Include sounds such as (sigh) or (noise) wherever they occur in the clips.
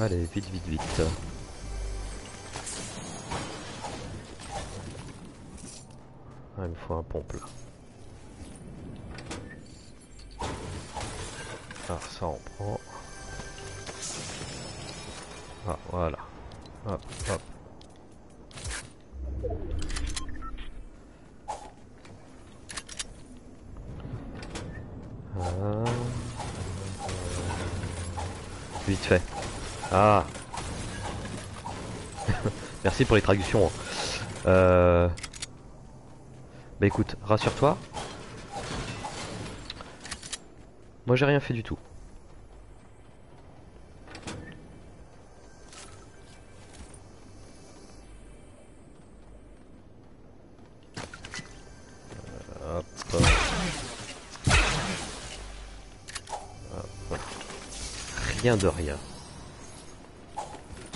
Allez, vite, vite, vite. Ah, il me faut un pompe là. Ah, ça on prend. Ah, voilà. Hop, hop. Ah. Vite fait. Ah. (laughs) Merci pour les traductions. Euh... Bah écoute, rassure-toi. Moi j'ai rien fait du tout. Euh. Hop. Rien de rien.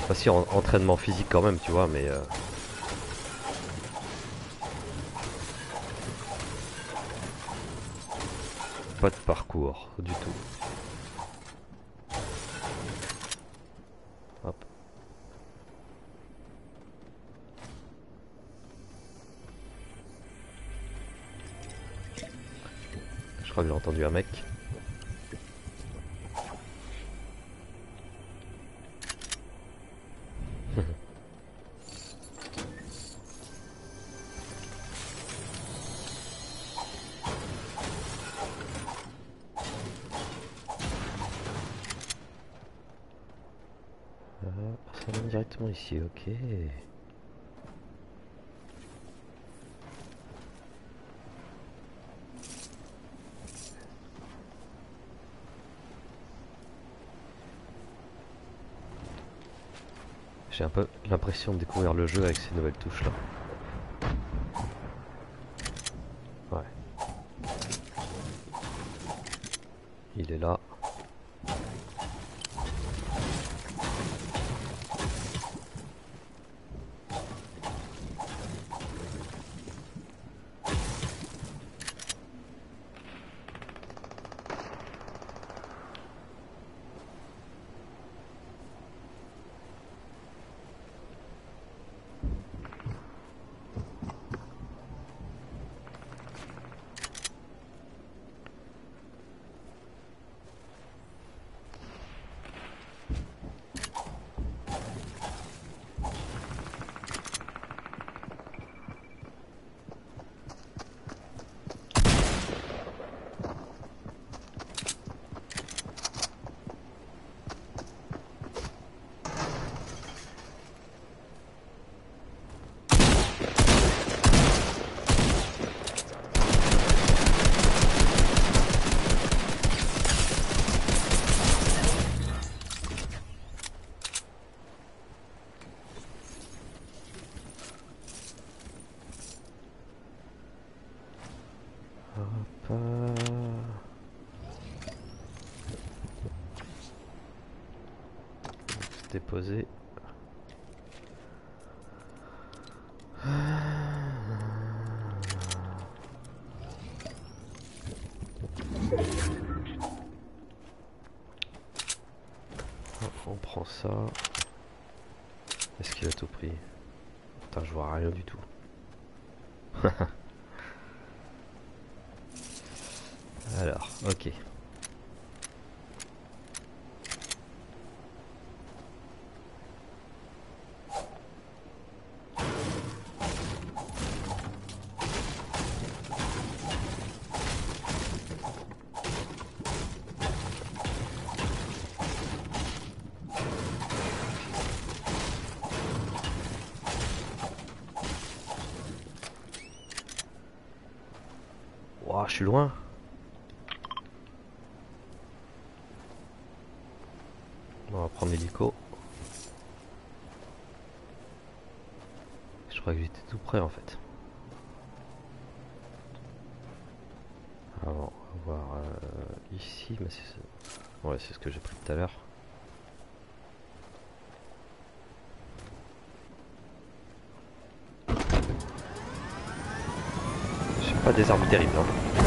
Enfin si, en- entraînement physique quand même, tu vois, mais... euh, Pas de parcours du tout. Hop. Je crois que j'ai entendu un mec. Ici, ok. J'ai un peu l'impression de découvrir le jeu avec ces nouvelles touches là. Ouais. Il est là. Hop. euh. Se Déposer. Hop, On prend ça. Est-ce qu'il a tout pris? Putain, je vois rien du tout. (laughs) Alors, ok. Ouah, je suis loin. On va prendre l'hélico. Je crois que j'étais tout près en fait. Alors, on va voir euh, ici, mais c'est ce- ouais, c'est ce que j'ai pris tout à l'heure. J'ai pas des armes terribles. hein.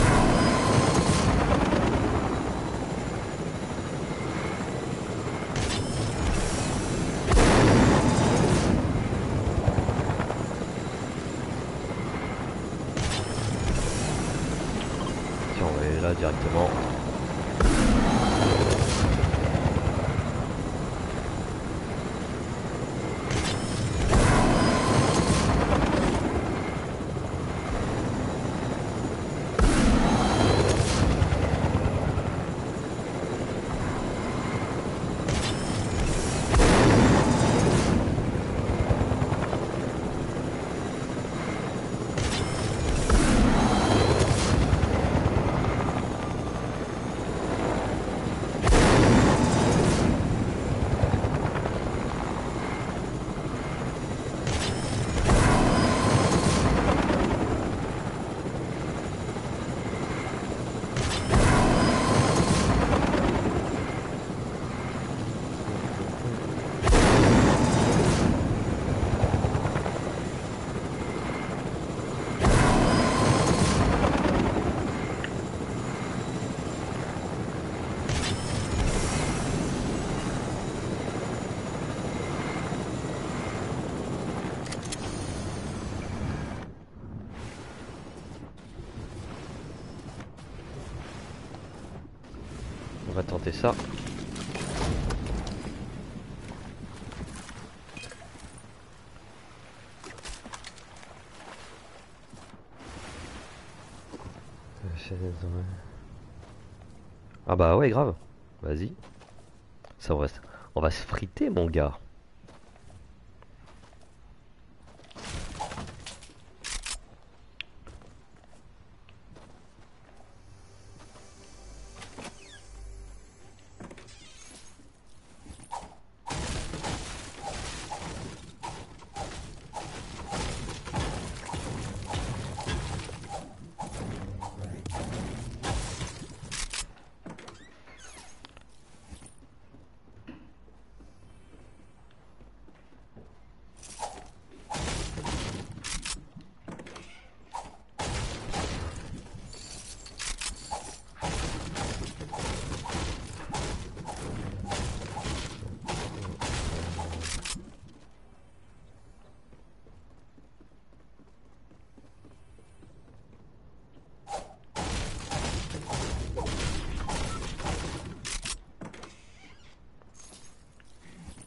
Là directement. On va Ah bah ouais grave. Vas-y. Ça on reste. On va se friter mon gars.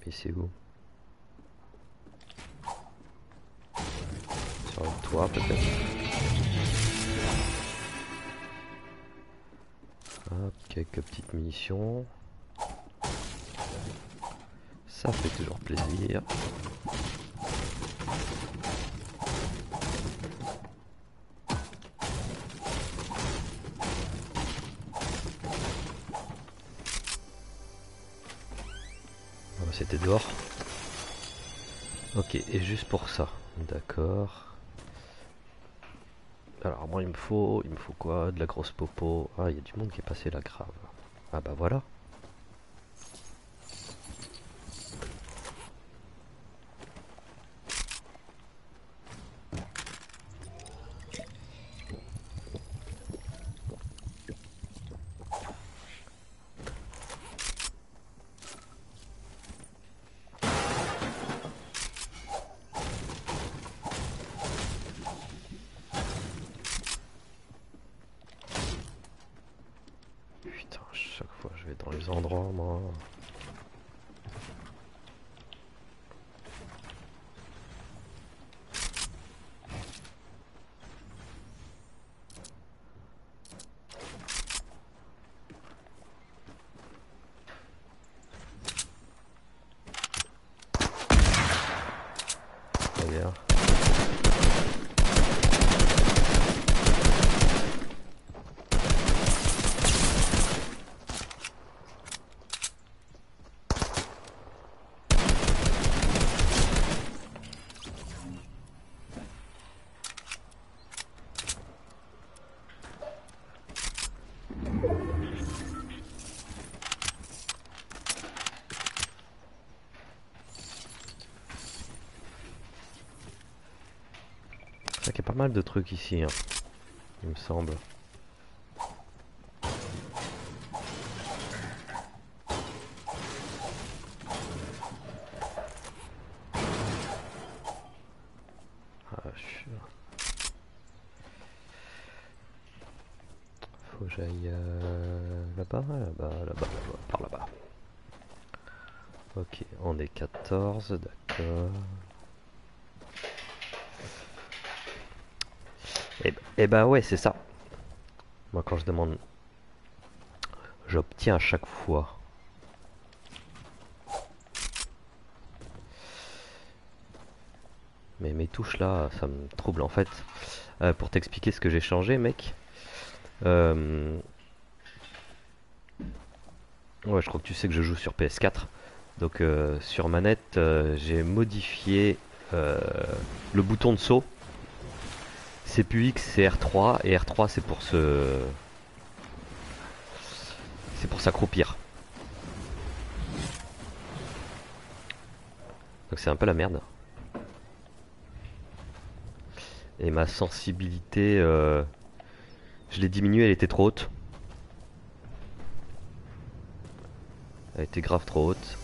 Et c'est Sur le toit peut-être quelques petites munitions. Ça fait toujours plaisir. Et juste pour ça. D'accord. Alors moi il me faut, il me faut quoi? De la grosse popo. Ah, il y a du monde qui est passé là grave. Ah bah voilà. Putain, chaque fois je vais dans les endroits, moi. Très bien. C'est vrai qu'il y a pas mal de trucs ici, hein, il me semble. Ah, Faut j'aille euh, là-bas, là-bas, là-bas, là-bas, par là-bas. Ok, on est 14, d'accord. Et, et eh ben ouais, c'est ça. Moi quand je demande, j'obtiens à chaque fois. Mais mes touches là, ça me trouble en fait. Euh, pour t'expliquer ce que j'ai changé, mec. Euh, ouais, je crois que tu sais que je joue sur PS4. Donc euh, sur manette, j'ai modifié le bouton de saut. C'est plus X, c'est R3 et R3 c'est pour se c'est pour s'accroupir. Donc c'est un peu la merde. Et ma sensibilité, euh, je l'ai diminuée, elle était trop haute. Elle était grave trop haute.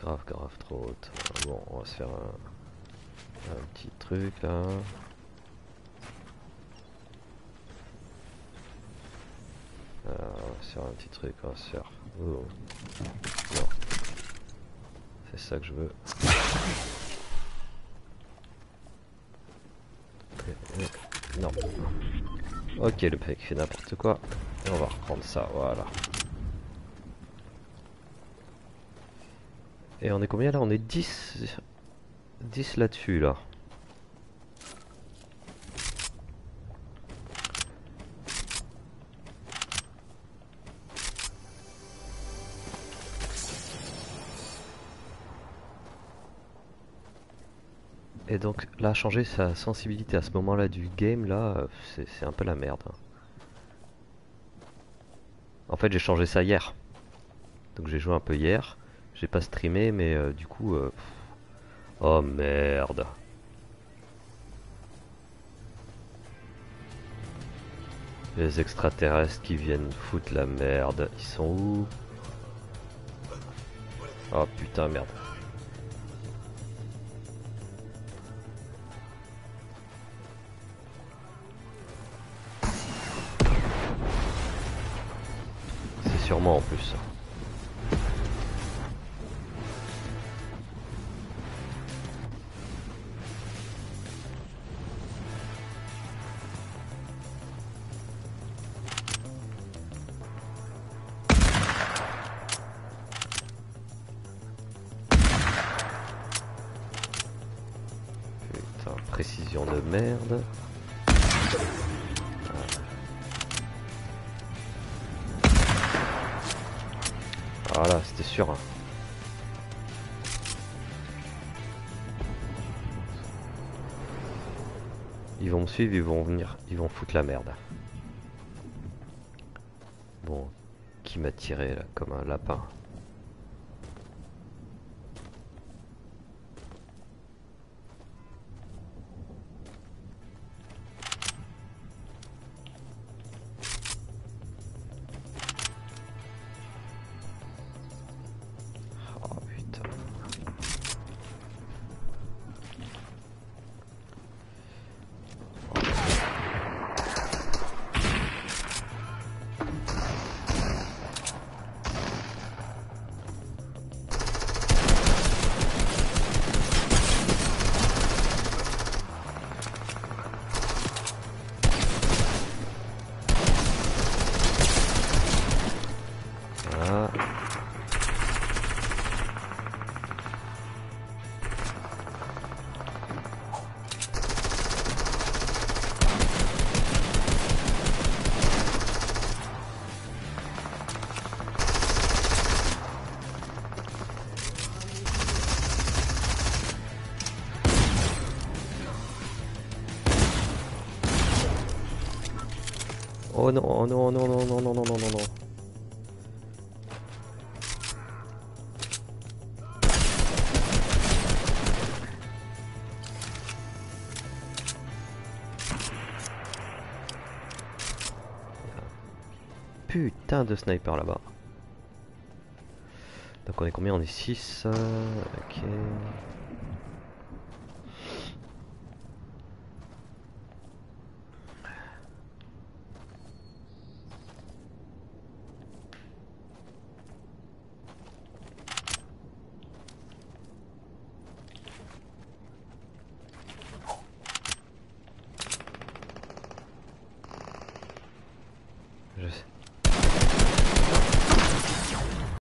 Grave, grave trop haute. Bon, on va se faire un, petit truc là. On va se faire un petit truc, on va se faire... Oh. Non. C'est ça que je veux. Non. Ok, le mec fait n'importe quoi. Et on va reprendre ça, voilà. Et on est combien là? On est 10 10 là-dessus là. Et donc là, changer sa sensibilité à ce moment-là du game, là, c'est un peu la merde. Hein. En fait, j'ai changé ça hier. Donc j'ai joué un peu hier. J'ai pas streamé, mais euh, du coup... Euh, oh merde. Les extraterrestres qui viennent foutre la merde. Ils sont où? Oh putain, merde. sûrement en plus. Précision de merde. Voilà, c'était sûr. Hein. Ils vont me suivre, ils vont venir, ils vont foutre la merde. Bon, qui m'a tiré là comme un lapin? Oh non, oh non, non, non, non, non, non, non, non, non. Putain de sniper là-bas. Donc on est combien? On est 6. ok.